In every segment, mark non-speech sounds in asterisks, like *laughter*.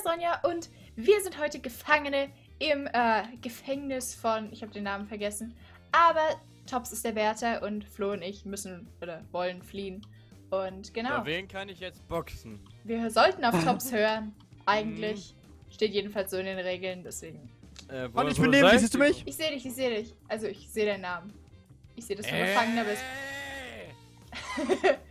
ist Ronja und wir sind heute Gefangene im äh, Gefängnis von, ich habe den Namen vergessen, aber Tops ist der Wärter und Flo und ich müssen oder wollen fliehen. Und genau, Bei wen kann ich jetzt boxen? wir sollten auf Tops *laughs* hören, eigentlich. Steht jedenfalls so in den Regeln, deswegen. Äh, Mann, ich bin neben dir, siehst du mich? Ich sehe dich, ich sehe dich. Also ich sehe deinen Namen. Ich sehe, dass du Äh, Gefangener bist. *laughs*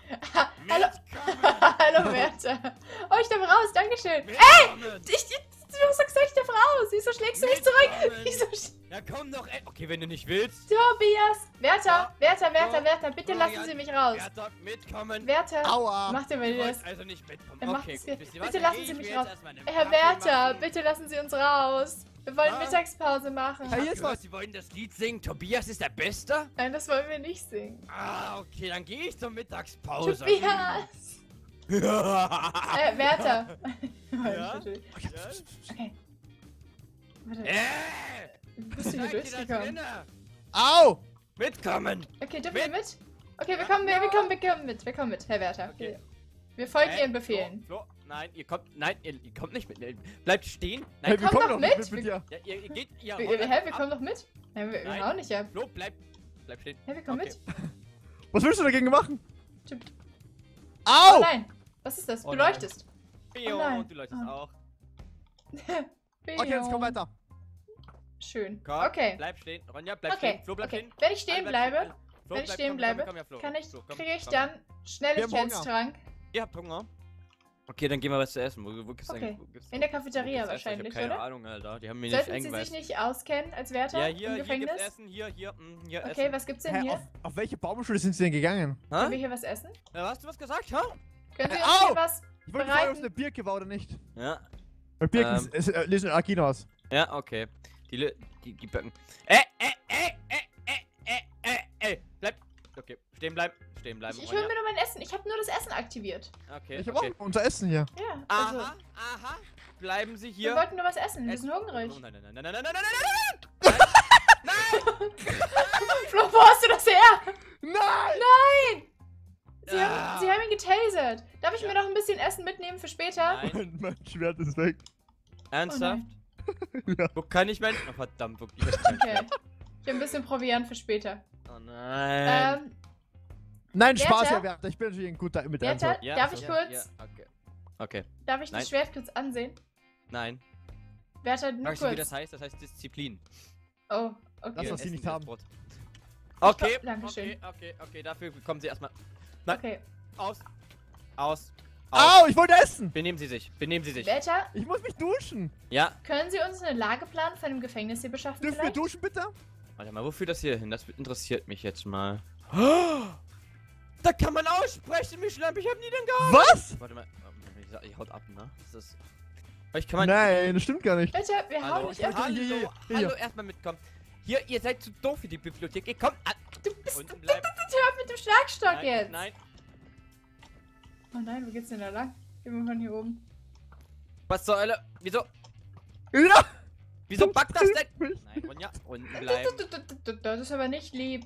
Wärter. *laughs* Oh, ich darf raus, Dankeschön. Ey! Ich, ich, du hast doch gesagt, ich darf raus. Wieso schlägst du mich zurück? Wieso sch Ja, komm doch, ey. Okay, wenn du nicht willst. Tobias! Wärter, Wärter, So, Wärter, bitte lassen Florian, Sie mich raus. Wer darf mitkommen? Wärter, Aua! macht ihr mal das? also nicht mitkommen. Okay, gut. was? Bitte Dann lassen Sie ich mich raus. Herr machen. bitte lassen Sie uns raus. Wir wollen Ah. Mittagspause machen. Hey, Habt jetzt was. was? Sie wollen das Lied singen? Tobias ist der Beste? Nein, das wollen wir nicht singen. Ah, okay, dann gehe ich zur Mittagspause. Tobias! Äh, *laughs* Wärter. Ja? *laughs* Entschuldigung. Ja? Okay. Warte, Äh, bist du hier durchgekommen? Au! Mitkommen! Okay, dürfen wir Mit. Okay, wir kommen, wir, wir kommen, wir kommen mit. Wir kommen mit, Herr Wärter. Okay. Wir, folgen Hä? Ihren Befehlen. Flo, Flo, nein, ihr kommt, nein, ihr, ihr kommt nicht mit. Bleibt stehen. Nein, Hey, wir komm kommen doch mit. mit, mit ja, ihr, ihr geht, ihr Wir, hä, wir ab. kommen doch mit? Nein, wir, Nein. hauen nicht ab. Flo, bleib, bleib stehen. Hä, wir kommen Okay. mit? *laughs* Was willst du dagegen machen? Au! Oh nein. Was ist das? Oh du nein. leuchtest. Bio, und du leuchtest Oh. auch. *laughs* Okay, jetzt komm weiter. Schön. Komm, Okay. Bleib stehen. Ronja, bleib Okay. stehen. Flo, bleib okay. stehen. Wenn ich stehen bleibe. Flo, wenn ich stehen komm, bleibe, komm, komm, ja, Flo. kann ich, Flo, komm, kriege ich komm. dann Schnelligkeitstrank Ihr habt Hunger? Okay, dann gehen wir was zu essen. Wo, wo gibt's Okay. Wo gibt's in der wo Cafeteria wahrscheinlich, ich hab keine oder? Ahnung, Alter. Die haben mir Sollten nicht Sie sich nicht auskennen als Wärter Ja, im hier, hier gibt's Gefängnis? Essen. Hier, hier, mh, hier okay, Essen. was gibt's denn Hä, hier? auf, auf welche Baumschule sind sie denn gegangen? Können wir hier was essen? Ja, hast du was gesagt, hä? Können Sie Äh, was? Ich wollte Bereiten. fragen, ob es eine Birke war oder nicht. Ja. Weil Birken Ähm. ist- äh, lesen Akino aus. Ja, okay. Die, die, die Böcken. Äh, äh, äh, äh, äh, äh, äh, äh. Bleib. Okay, stehen bleiben. Stehen bleiben. Ich, ich Ronja. mir nur mein Essen. Ich habe nur das Essen aktiviert. Okay, Ich hab okay. auch unser Essen hier. Ja, also. Aha, aha. Bleiben Sie Wir hier. wollten nur was essen. Wir sind hungrig. Oh, nein, nein, nein, nein, nein, nein, nein, nein, nein, nein, Flo, wo hast du das her? Nein! Nein! Sie, Ah. haben, Sie haben ihn getasert. Darf ich Ja. mir noch ein bisschen Essen mitnehmen für später? nein. Mein, Schwert ist weg. Ernsthaft? *laughs* Ja. Wo kann ich mein... Oh, verdammt, wo ich hab Okay. Ich habe ein bisschen Proviant für später. Oh nein. Ähm, Nein, Spaß? Herr Wärter. Ich bin natürlich ein guter mit Wärter, Antwort. Ja, darf so, ich ja, kurz, Ja, okay. Okay, darf ich Nein. das Schwert kurz ansehen? nein. Wärter, nur Weißt du, wie kurz. das heißt? Das heißt Disziplin. Oh, Das, okay. was sie Essen nicht das haben. Brot. Okay, komm- Dankeschön. okay, okay, okay, dafür bekommen Sie erstmal Nein. Okay. aus. Aus. Aus. Au, ich wollte essen! Benehmen Sie sich, benehmen Sie sich. Wärter, Ich muss mich duschen. Ja, können Sie uns einen Lageplan von dem Gefängnis hier beschaffen Dürfen wir vielleicht? duschen, bitte? warte mal, wo führt das hier hin? Das interessiert mich jetzt mal. *gasps* Da kann man aussprechen, Mischlamp, ich hab nie den gehabt. Was? Warte mal, ich haut ab, ne? Das ist... Ich kann man... Nein, das stimmt gar nicht. Wärter, wir hauen Hallo, dich ich ab. hallo, hier, hier, hier. hallo, erstmal mitkommen. Hier, ihr seid zu doof für die Bibliothek. Ihr kommt an. Du bist. Hör auf mit dem Schlagstock Nein, jetzt. nein. Oh nein, wo geht's denn da lang? Gehen wir von hier oben. Was zur Hölle? Wieso? Ja! Wieso backt das denn? *laughs* Nein, Ronja, unten bleiben. Das ist aber nicht lieb.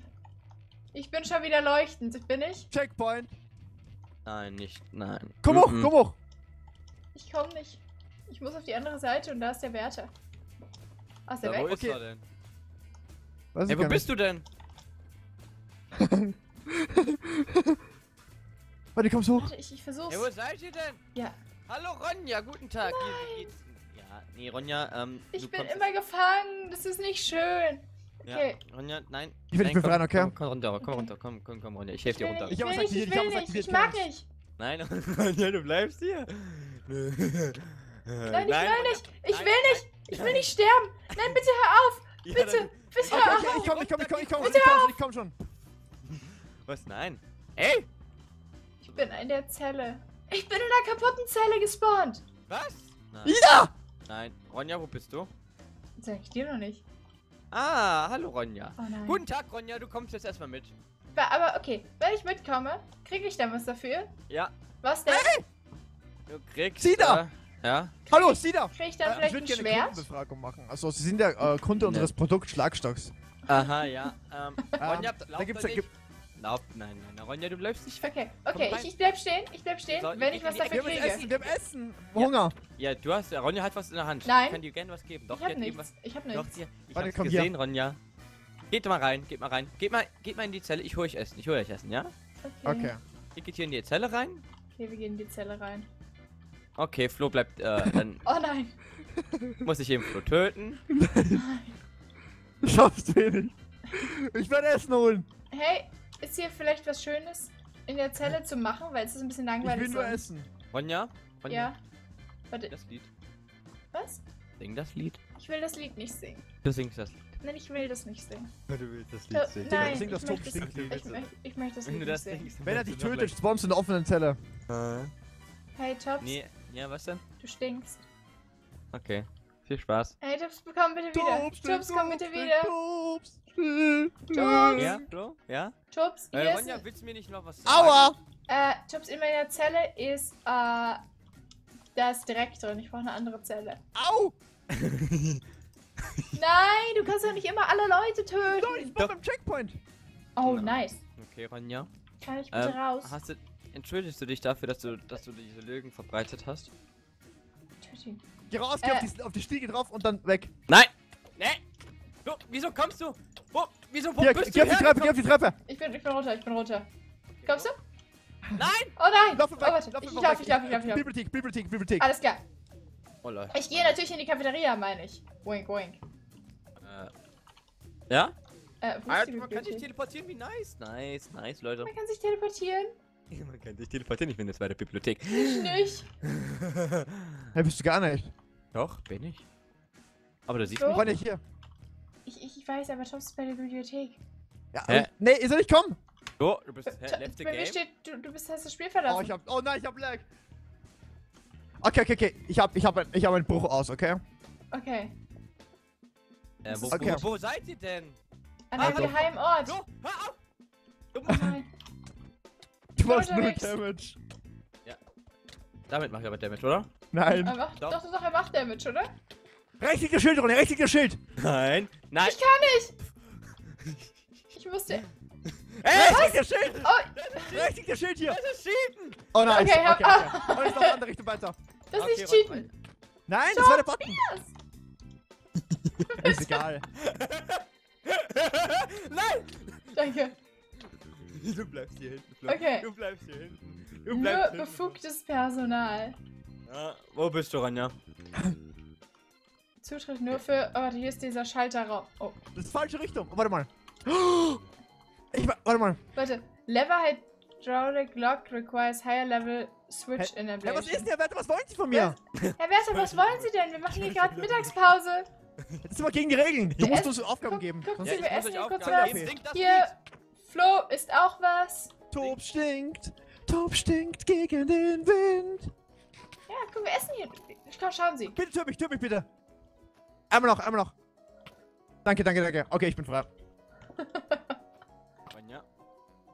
Ich bin schon wieder leuchtend, bin ich? Checkpoint. Nein, nicht, nein. Komm hoch, Mhm. komm hoch. Ich komme nicht. Ich muss auf die andere Seite und da ist der Wärter. Ah, ist der Ja, wo weg? ist Okay. er denn? Weiß Hey, ich wo bist du denn? *laughs* nicht. Warte, kommst hoch. Warte, ich, ich versuch's. Hey, wo seid ihr denn? Ja. Hallo Ronja, guten Tag. Wie, wie geht's? Ja, nee, Ronja, ähm. Ich du bin immer gefangen. Das ist nicht schön. Ja, Okay. Ronja, nein. Ich will dich nein, befreien, komm, okay? Komm, komm runter, komm Okay. runter, komm, komm, komm, Ronja. Ich helfe Ich dir runter. nicht, Ich ich hab will was nicht, ich aktiviert, ich hab will was nicht. aktiviert, Ich mag nicht. Nein, *laughs* Ronja, du bleibst hier. Nein, ich will nicht. Ich nein, will nicht. Ich will nicht sterben. Nein, bitte hör auf. *laughs* Ja, Bitte. dann- Bitte Okay, hör okay, auf. ich komm, ich komm, ich komm, ich komm, Bitte ich komm, ich komm schon. Was? Nein. Ey! Ich bin in der Zelle. Ich bin in der kaputten Zelle gespawnt. Was? Nein. Ida! Nein. Ronja, wo bist du? Sag ich dir noch nicht. Ah, hallo Ronja. Oh nein. Guten Tag, Ronja, du kommst jetzt erstmal mit. Aber okay, wenn ich mitkomme, kriege ich dann was dafür? Ja, Was denn? du kriegst. Sieh da! Äh, ja? Hallo, Sida! Kriege ich dann Äh, ich vielleicht würde ein gerne Schwert? Kundenbefragung machen. Also, Sie sind der äh, Kunde Ne. unseres Produktschlagstocks. Aha, ja. Ähm, Ähm, Ronja, da lauf gibt's da ja- nicht. Lauf, nein, nein, nein, Ronja, du bleibst nicht. Okay, okay, rein. ich, ich bleib stehen, ich bleib stehen, So, wenn ich- ich was dafür Wir haben kriege. Essen, wir haben Essen. Ja. Hunger. Ja, du hast, Ronja hat was in der Hand. Nein. Ich kann dir gerne was geben. Doch, Ich hab nichts, was. ich hab Doch, nichts. sie, ich Warte, hab's komm hier. gesehen, Ronja. Geht mal rein, geht mal rein. Geht mal, geht mal in die Zelle, ich hole euch Essen. Ich hole euch Essen, ja? Okay. Ihr geht hier in die Zelle rein. Okay, wir gehen in die Zelle rein. Okay, Flo bleibt, äh, *laughs* dann Oh nein. muss ich eben Flo töten. Du schaffst wenig. Ich werde Essen holen. Hey, ist hier vielleicht was Schönes in der Zelle zu machen? Weil es ist ein bisschen Ich langweilig. will nur sonst. essen. Ronja? Ronja? Ja. Warte, Das Lied. was? Sing das Lied. Ich will das Lied nicht singen. Du singst das Lied. Nein, ich will das nicht singen. Du willst das So, nein, sing ich das möchte, Top das, Stinkt. ich, möchte, ich möchte das Lied nicht das singen. Wenn er dich tötet, spawnst du in der offenen Zelle. Hey, Tops, Nee, ja, was denn? du stinkst. Okay. Viel Spaß. Hey, Tops, komm bitte wieder. Tops, komm bitte wieder. Tops. Tops. Ja, Flo? Ja? Tops, Äh, ist Ronja, willst du mir nicht noch was sagen? Aua! äh, Tops, in meiner Zelle ist, äh, da ist direkt drin. Ich brauche eine andere Zelle. Au! *laughs* Nein, du kannst doch nicht immer alle Leute töten. Ich bin beim Checkpoint. Oh, Na. nice. Okay, Ronja. Kann ich bitte Ähm, raus? Hast du, entschuldigst du dich dafür, dass du, dass du diese Lügen verbreitet hast? Töte ihn. Geh raus, geh Äh. auf, die, auf die Stiege drauf und dann weg. Nein! Wieso kommst du? Wo? Wieso? Wo Hier, bist geh du auf die Treppe, geh auf die Treppe. Ich bin, ich bin runter, ich bin runter. Kommst du? Nein! Oh nein! Lauf oh, warte. lauf Ich lauf, weg. ich lauf, ich lauf, ich lauf. Bibliothek, Bibliothek, Bibliothek. Alles klar. Oh Leute. Ich gehe natürlich in die Cafeteria, meine ich. Wink, wink. Äh. Ja? Äh, wo ist die Alter, man kann sich teleportieren, wie nice. Nice, nice, Leute. Man kann sich teleportieren. *laughs* Man kann sich teleportieren, ich bin jetzt bei der Bibliothek. Ich nicht. *laughs* Hey, bist du gar nicht. Doch, bin ich. Aber du siehst So? mich. Ronja, hier. Ich, ich, ich weiß, aber Tops ist bei der Bibliothek. Ja, Hä? nee, ihr soll nicht kommen. So, du bist hä, left the bei mir game. steht, du, du bist, hast das Spiel verlassen. Oh, ich hab, oh nein, ich hab Lag. Okay, okay, okay. Ich hab, ich hab, ein- ich hab einen Bruch aus, okay? Okay. Äh, wo, Okay. wo, wo seid ihr denn? An Ah, einem hallo. geheimen Ort. So, hör auf! Du Oh musst, nein. Du machst nur. Damage. damit mach ich aber Damage, oder? Nein. Er macht, Doch. doch, doch, doch, er macht Damage, oder? Rechtlicher Schild, Ronja, rechtlicher Schild. Nein. Nein. Ich kann nicht! Ich musste. Ey! Rechtlicher Schild. Oh, Rechtlicher Schild hier. Das ist Cheaten! Oh nein. Okay, Okay, hab- okay. Und jetzt noch in die andere Richtung weiter. das ist Okay, nicht cheaten. Nein, das war der Button. *laughs* Ist egal. *laughs* Nein! Danke. Du bleibst hier hinten, Flo. Okay. Du bleibst hier hinten. Du Nur bleibst hinten. befugtes Personal. Ja, wo bist du, Ronja? *laughs* Zutritt nur für. Oh, warte, hier ist dieser Schalterraum. Oh, Das ist falsche Richtung. Oh, warte mal. *gasps* Ich, wa- warte mal. warte. Lever Hydraulic Lock requires higher level switch Hä? enabling. Ja, was ist denn? Warte, was wollen Sie von mir? Herr Werther, was wollen Sie denn? Wir machen hier gerade Mittagspause. Das ist immer gegen die Regeln. Du Ja, musst uns Aufgaben guck- geben. guck, Sonst- wir essen hier kurz was. Hier. Flo ist auch was. Top stinkt. Top stinkt gegen den Wind. Ja, guck, wir essen hier. Komm, schauen Sie. Bitte töt mich, töt mich bitte. Einmal noch, einmal noch. Danke, danke, danke. Okay, ich bin frei. Ronja.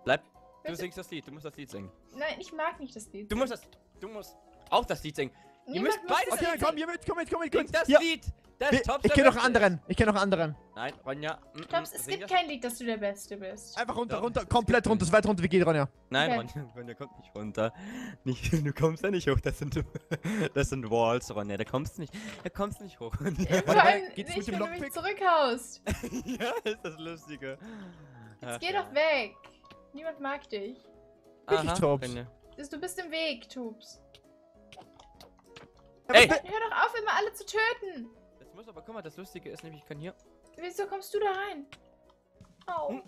Bleib. Du singst das Lied, du musst das Lied singen. Nein, ich mag nicht das Lied. Du musst das. Du musst auch das Lied singen. Niemand müsst muss beides das Okay, Lied komm, singen. hier mit, komm mit, komm mit, Sing komm das Hier. Lied! Das Wir- ist Tops Ich kenne noch Beste. anderen. Ich kenne noch anderen. Nein, Ronja. mm, mm, Tops, es sing gibt kein Lied, dass du der Beste bist. Einfach runter, Doch. runter, komplett runter, so weit runter wie geht, Ronja. Nein, Okay. Ronja, *laughs* Ronja kommt nicht runter. Nicht, *laughs* du kommst da nicht hoch, das sind, *laughs* das sind Walls, Ronja, da kommst du nicht, da kommst du nicht hoch, Ronja. Vor allem geht's nicht, mit dem wenn du mich zurückhaust. ja, ist das Lustige. Jetzt geh doch weg. Niemand mag dich. Wirklich, Tops. Du bist im Weg, Tups. Ey! Hör doch auf, immer alle zu töten. Das muss aber, guck mal, das Lustige ist nämlich, ich kann hier... Wieso kommst du da rein? Au. Hm.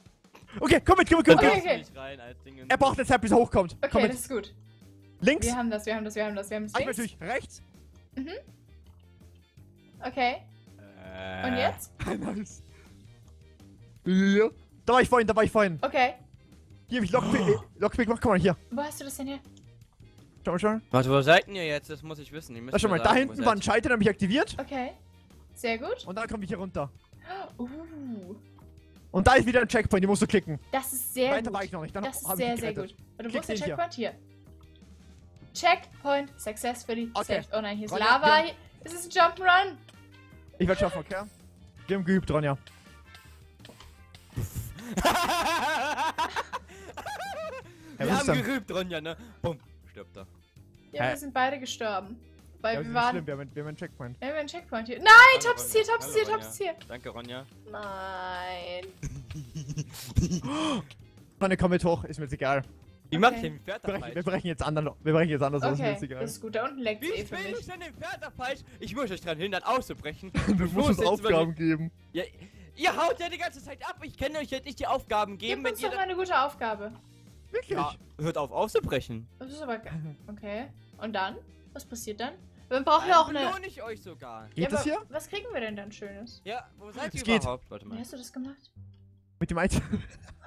Okay, komm mit, komm mit, komm Okay, mit. okay. rein als Ding. Er braucht eine Zeit, bis er hochkommt. Okay, komm das mit. ist gut. Links. Wir haben das, wir haben das, wir haben das, wir haben das. Ah, ich Links. natürlich rechts. Okay. Äh, Und jetzt? *laughs* nice. Ja. Da war ich vorhin, da war ich vorhin. Okay. Hier hab ich Lockpick, äh, Lockpick gemacht. Guck mal, hier. Wo hast du das denn her? Schau mal, schau mal. Warte, wo seid ihr jetzt? Das muss ich wissen. Da schau mal, da hinten war ein seid Schalter, den hab ich aktiviert. Okay. Sehr gut. Und dann komme ich hier runter. Uh, Und da ist wieder ein Checkpoint, den musst du klicken. das ist sehr Weiter gut. war ich noch nicht. Dann Das ist sehr, sehr gut. Und wo Klick ist der den hier. Checkpoint? Hier. Checkpoint successfully Okay. saved. Oh nein, hier ist Ronja, Lava. wir- Hier es ist ein Jump'n'Run. Ich werde schaffen, okay? Wir haben geübt, Ronja. *laughs* Ja, Wir haben denn? gerübt, Ronja, ne? Bumm, stirbt er. Ja, Hä? wir sind beide gestorben. Weil Ja, wir waren. schlimm, wir haben, wir haben einen Checkpoint. Ja, wir haben einen Checkpoint hier. Nein, Hallo, Tops hier, Ronja. Tops ist hier, Hallo, Tops hier. Danke, Ronja. Nein. *laughs* Mann, komm mit hoch, ist mir jetzt egal. Wie mach ich Okay. den Pferd Wir da brechen, wir falsch? brechen jetzt anderen, wir brechen jetzt anders aus, ist mir Okay, jetzt egal. das ist gut. Da unten leckt Wie eh für mich. ich denn den Pferd da falsch? Ich muss euch daran hindern, auszubrechen. Du Flo musst uns Aufgaben geben. Ja, ihr haut ja die ganze Zeit ab. Ich kann euch jetzt nicht die Aufgaben Gib geben, wenn uns doch mal eine gute Aufgabe. Wirklich? Ja, hört auf auszubrechen. Das ist aber geil. Okay. Und dann? Was passiert dann? Wir brauchen ja auch eine. belohne ich euch sogar. Geht ja, das aber hier? Was kriegen wir denn dann Schönes? Ja, wo seid ihr geht. überhaupt? Warte Wie mal. hast du das gemacht? Mit dem Eins. *laughs*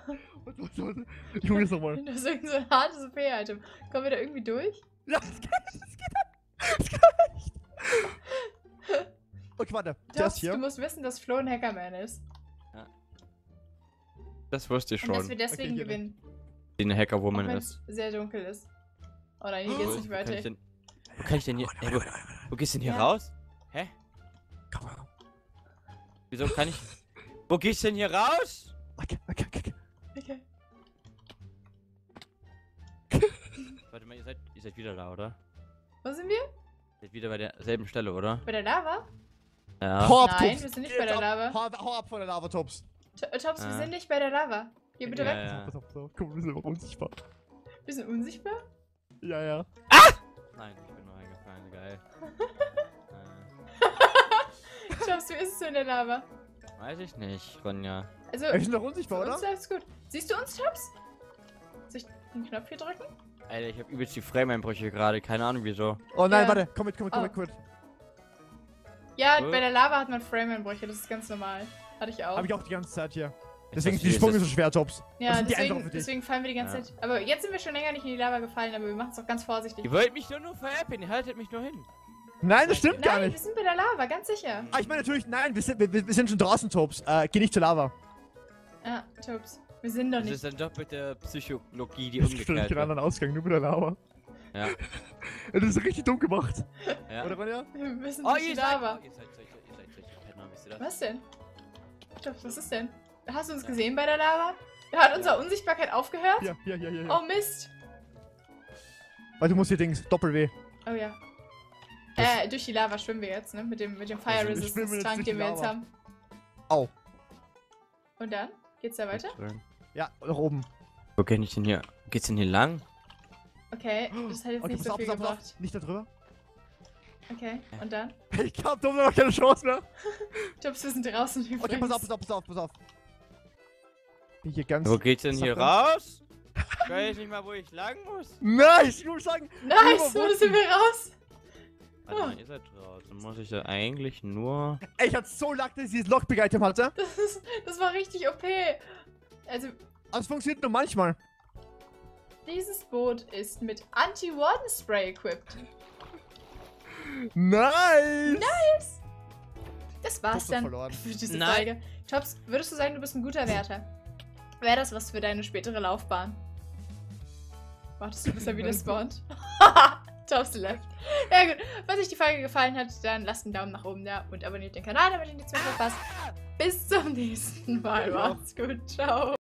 Was, was, was? Ich hol jetzt nochmal. *laughs* Das ist irgend so ein hartes OP-Item. Kommen wir da irgendwie durch? Ja, das geht, das geht. Das geht nicht. Okay, warte. Tops, ist du hier. musst wissen, dass Flo ein Hackerman ist. Das wusste ich Und dass schon. wir deswegen hier. gewinnen. Die eine Hackerwoman ist. es sehr dunkel ist. Oh nein, hier geht's nicht weiter. Wo kann ich denn hier... Ey, wo, wo gehst du denn hier Ja. raus? Hä? Komm, komm. Wieso kann ich... Wo gehst du denn hier raus? Okay, okay, okay. okay. *laughs* Warte mal, ihr seid, ihr seid wieder da, oder? Wo sind wir? Ihr seid wieder bei derselben Stelle, oder? Bei der Lava? Ja. Hau ab, Nein, Tops. wir sind nicht Geh bei der. Lava. Hau, hau ab von der Lava, Tops. T äh, Tops, wir Ah. sind nicht bei der Lava. Hier bitte Ja, weg. ja. Pass auf, pass auf. Guck, wir sind unsichtbar. Wir sind unsichtbar? Ja, ja. Nein, ich bin So in der Lava? weiß ich nicht, Ronja. Also, Wir sind doch unsichtbar, uns oder? läuft's gut. Siehst du uns, Tops? Soll ich den Knopf hier drücken? Alter, ich hab übelst die Frame-Einbrüche gerade, keine Ahnung wieso. Oh nein, Ja. warte. Komm mit, komm mit, komm Oh. mit, komm mit. Ja, Äh? bei der Lava hat man Frame-Einbrüche, das ist ganz normal. Hatte ich auch. Hab ich auch die ganze Zeit hier. Deswegen hast die du- Sprünge so schwer, Tops. ja, sind deswegen, deswegen fallen wir die ganze Ja. Zeit. Aber jetzt sind wir schon länger nicht in die Lava gefallen, aber wir machen es auch ganz vorsichtig. Ihr wollt mich doch nur veräppeln, ihr haltet mich nur hin. Nein, das stimmt gar Nein, wir nicht. sind bei der Lava, ganz sicher. Ah, ich meine natürlich, nein, wir sind, wir, wir sind schon draußen, Tops. Äh, geh nicht zur Lava. Ja, Tops. Wir sind doch Das nicht. ist dann doppelte Psychologie, die Es gibt schon umgekehrt wird. anderen Ausgang, nur mit der Lava. Ja. Ja, *laughs* das ist richtig dumm gemacht. ja. Oder, Ronja? Wir sind Oh, durch die ihr Lava. oh, ihr seid, ihr seid, ihr seid, ihr seid Penner, wisst ihr das? Was denn? Tops, was ist denn? Hast du uns gesehen bei der Lava? Hat unsere Unsichtbarkeit aufgehört? Hier, hier, hier, hier. hier. Oh Mist. Weil du musst hier Dings, Doppel-W. Oh ja. Äh, durch die Lava schwimmen wir jetzt, ne? Mit dem, mit dem Fire Also, wir Resistance Tank, den wir jetzt haben. Au. Und dann? Geht's da weiter? Ja, nach oben. Wo kann ich denn hier? Geht's denn hier lang? Okay, das hat jetzt Okay, nicht so auf, viel auf, gebracht. auf. Nicht da drüber. Okay, und dann? *laughs* Ich hab doch noch keine Chance mehr. Tops, wir sind draußen Okay, übrigens. pass auf, pass auf, pass auf, pass auf. Hier ganz. Wo geht's denn hier raus? *laughs* Ich weiß nicht mal, wo ich lang muss. Nice, ich muss sagen. Nice, wo sind wir raus? Warte mal, ihr seid draußen. Muss ich da eigentlich nur... Ey, ich hatte so Lack, dass ich dieses Lockpick-Item hatte. Das, ist, das war richtig OP. Also, Aber es funktioniert nur manchmal. dieses Boot ist mit Anti-Warden-Spray equipped. Nice. Nice! Das war's dann verloren. für diese Nein. Folge. Tops, würdest du sagen, du bist ein guter Wärter? Wäre das was für deine spätere Laufbahn? Wartest du, bis er wieder *laughs* spawnt? *laughs* *laughs* *laughs* Tops left. Ja gut, wenn euch die Folge gefallen hat, dann lasst einen Daumen nach oben da und abonniert den Kanal, damit ihr nichts mehr verpasst. Bis zum nächsten Mal. Ja. Macht's gut. Ciao.